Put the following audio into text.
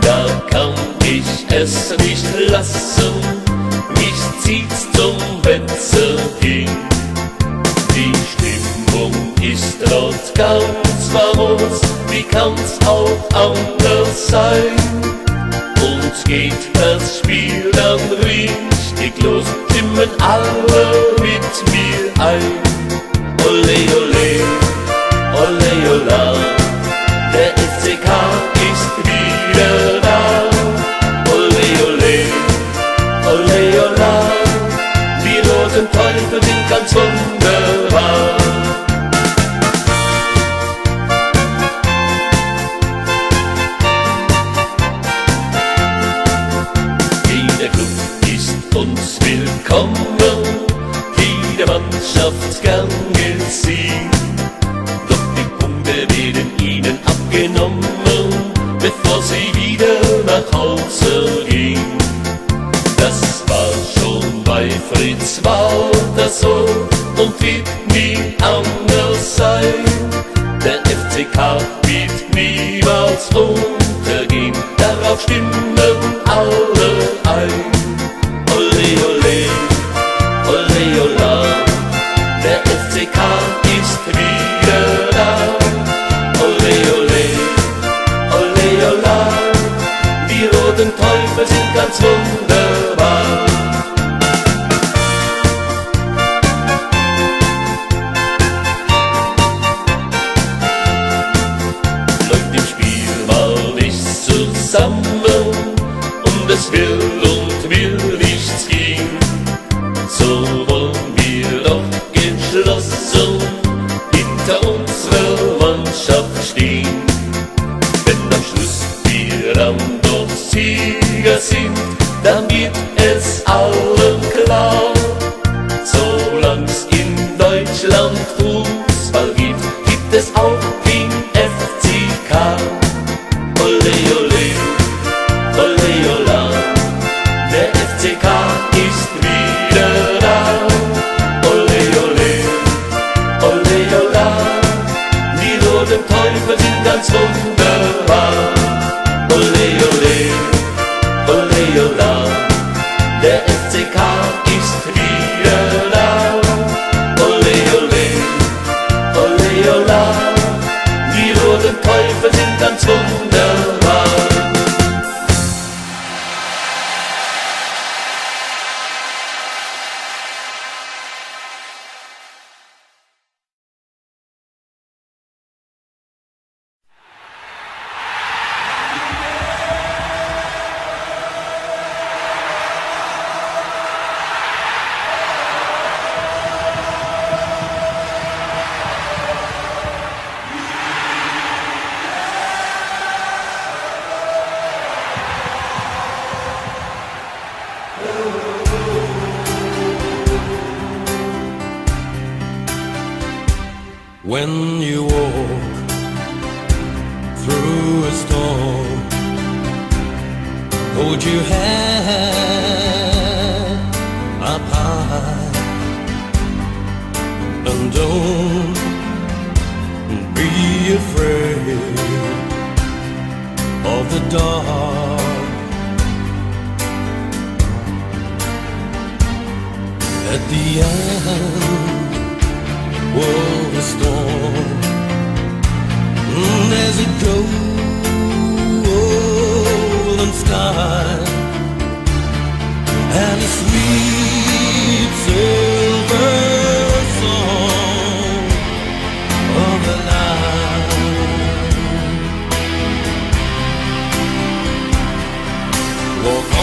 Da kann ich es nicht lassen, mich zieht's zum Wetzel hin. Die Stimmung ist dort ganz famos, wie kann's auch anders sein? Und geht das Spiel dann richtig los, stimmen alle mit mir ein. Ole, ole, ole, ole. 在太空中两人 maar zo, om dit niet anders sein. Der FCK wird niemals untergehen, darauf stimmen alle ein. Ole, ole, ole, ole. Sieger sind, damit es allen klar. Solange es in Deutschland Fußball gibt, gibt es auch you have up high? And don't be afraid of the dark. At the end of the storm, there's a ghost sky and a sweet silver song of the night. Walk